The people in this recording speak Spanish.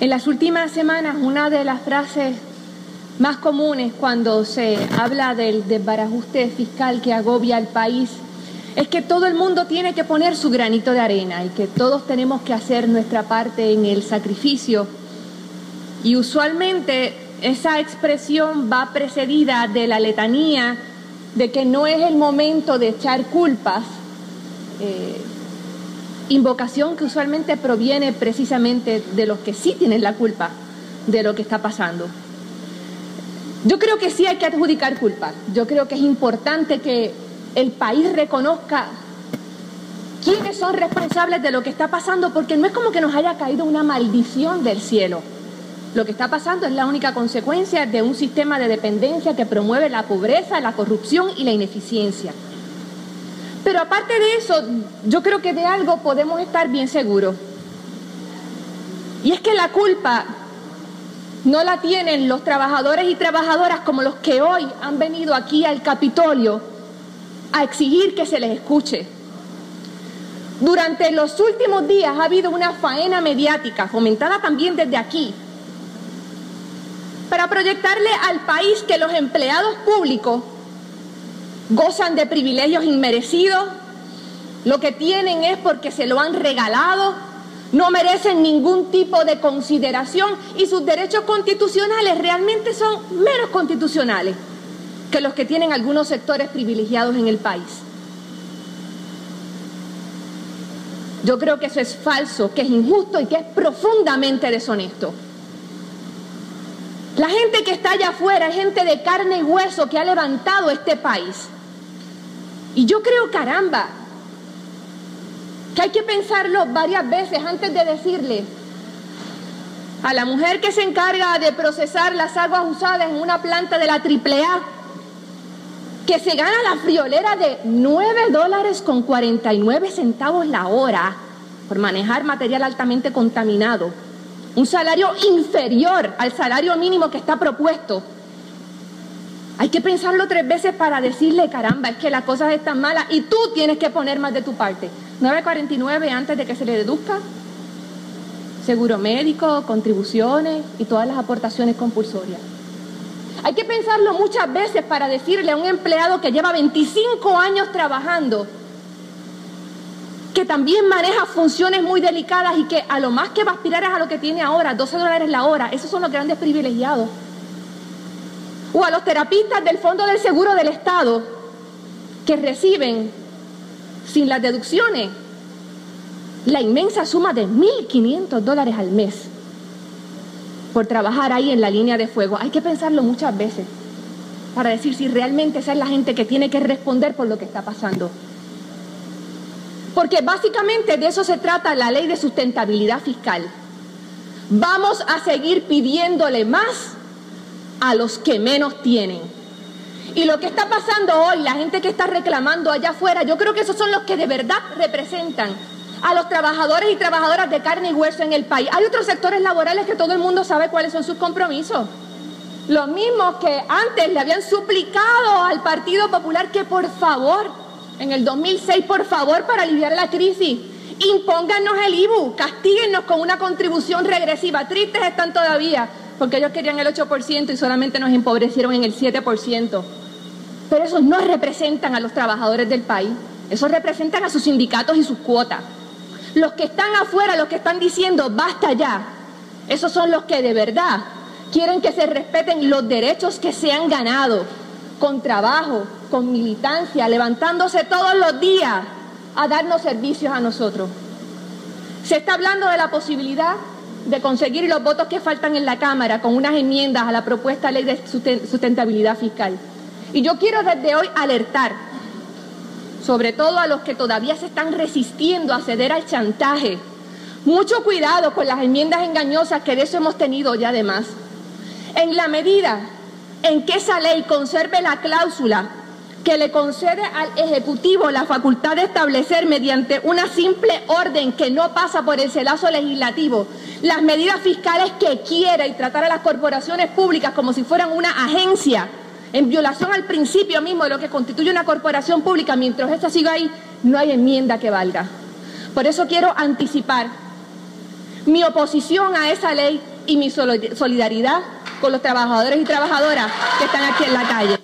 En las últimas semanas, una de las frases más comunes cuando se habla del desbarajuste fiscal que agobia al país es que todo el mundo tiene que poner su granito de arena y que todos tenemos que hacer nuestra parte en el sacrificio. Y usualmente esa expresión va precedida de la letanía de que no es el momento de echar culpas, eh, invocación que usualmente proviene precisamente de los que sí tienen la culpa de lo que está pasando. Yo creo que sí hay que adjudicar culpa. Yo creo que es importante que el país reconozca quiénes son responsables de lo que está pasando, porque no es como que nos haya caído una maldición del cielo. Lo que está pasando es la única consecuencia de un sistema de dependencia que promueve la pobreza, la corrupción y la ineficiencia. Pero aparte de eso, yo creo que de algo podemos estar bien seguros. Y es que la culpa no la tienen los trabajadores y trabajadoras como los que hoy han venido aquí al Capitolio a exigir que se les escuche. Durante los últimos días ha habido una faena mediática, fomentada también desde aquí, para proyectarle al país que los empleados públicos gozan de privilegios inmerecidos, lo que tienen es porque se lo han regalado, no merecen ningún tipo de consideración y sus derechos constitucionales realmente son menos constitucionales que los que tienen algunos sectores privilegiados en el país. Yo creo que eso es falso, que es injusto y que es profundamente deshonesto. La gente que está allá afuera es gente de carne y hueso que ha levantado este país. Y yo creo, caramba, que hay que pensarlo varias veces antes de decirle a la mujer que se encarga de procesar las aguas usadas en una planta de la AAA, que se gana la friolera de 9 dólares con 49 centavos la hora por manejar material altamente contaminado, un salario inferior al salario mínimo que está propuesto hay que pensarlo tres veces para decirle, caramba, es que las cosas están malas y tú tienes que poner más de tu parte. 9.49 antes de que se le deduzca seguro médico, contribuciones y todas las aportaciones compulsorias. Hay que pensarlo muchas veces para decirle a un empleado que lleva 25 años trabajando, que también maneja funciones muy delicadas y que a lo más que va a aspirar es a lo que tiene ahora, 12 dólares la hora. Esos son los grandes privilegiados o a los terapistas del Fondo del Seguro del Estado que reciben sin las deducciones la inmensa suma de 1.500 dólares al mes por trabajar ahí en la línea de fuego. Hay que pensarlo muchas veces para decir si realmente esa es la gente que tiene que responder por lo que está pasando. Porque básicamente de eso se trata la ley de sustentabilidad fiscal. Vamos a seguir pidiéndole más a los que menos tienen. Y lo que está pasando hoy, la gente que está reclamando allá afuera, yo creo que esos son los que de verdad representan a los trabajadores y trabajadoras de carne y hueso en el país. Hay otros sectores laborales que todo el mundo sabe cuáles son sus compromisos. Los mismos que antes le habían suplicado al Partido Popular que por favor, en el 2006, por favor, para aliviar la crisis, impónganos el IBU, castíguennos con una contribución regresiva. Tristes están todavía porque ellos querían el 8% y solamente nos empobrecieron en el 7%. Pero esos no representan a los trabajadores del país, esos representan a sus sindicatos y sus cuotas. Los que están afuera, los que están diciendo basta ya, esos son los que de verdad quieren que se respeten los derechos que se han ganado con trabajo, con militancia, levantándose todos los días a darnos servicios a nosotros. Se está hablando de la posibilidad de conseguir los votos que faltan en la Cámara con unas enmiendas a la propuesta ley de sustentabilidad fiscal. Y yo quiero desde hoy alertar, sobre todo a los que todavía se están resistiendo a ceder al chantaje, mucho cuidado con las enmiendas engañosas que de eso hemos tenido ya además. En la medida en que esa ley conserve la cláusula que le concede al Ejecutivo la facultad de establecer mediante una simple orden que no pasa por el celazo legislativo las medidas fiscales que quiera y tratar a las corporaciones públicas como si fueran una agencia, en violación al principio mismo de lo que constituye una corporación pública, mientras esta siga ahí, no hay enmienda que valga. Por eso quiero anticipar mi oposición a esa ley y mi solidaridad con los trabajadores y trabajadoras que están aquí en la calle.